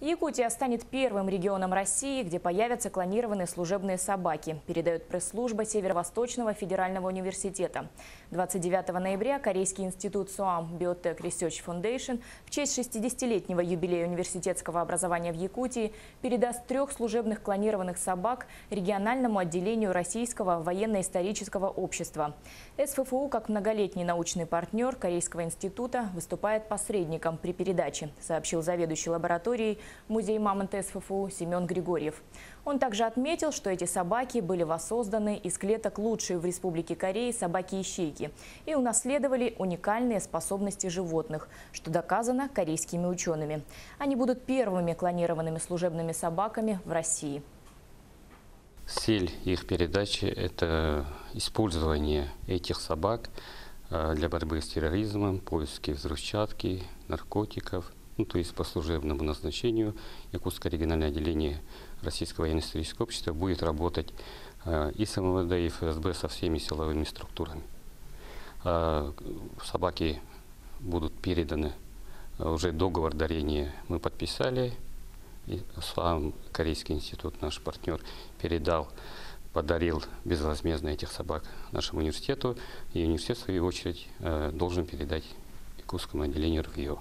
Якутия станет первым регионом России, где появятся клонированные служебные собаки, передает пресс-служба Северо-Восточного федерального университета. 29 ноября Корейский институт СОАМ Biotech Research Foundation в честь 60-летнего юбилея университетского образования в Якутии передаст трех служебных клонированных собак региональному отделению Российского военно-исторического общества. СФФУ, как многолетний научный партнер Корейского института, выступает посредником при передаче, сообщил заведующий лабораторией музей Мамонта СФФУ Семен Григорьев. Он также отметил, что эти собаки были воссозданы из клеток лучшей в Республике Кореи собаки-ищейки и унаследовали уникальные способности животных, что доказано корейскими учеными. Они будут первыми клонированными служебными собаками в России. Цель их передачи – это использование этих собак э, для борьбы с терроризмом, поиски взрывчатки, наркотиков – ну, то есть по служебному назначению Якутское региональное отделение Российского военно-исторического общества будет работать э, и с МВД, и ФСБ со всеми силовыми структурами. Э, собаки будут переданы, э, уже договор дарения мы подписали, и сам Корейский институт, наш партнер, передал, подарил безвозмездно этих собак нашему университету, и университет, в свою очередь, э, должен передать Якутскому отделению РВИО.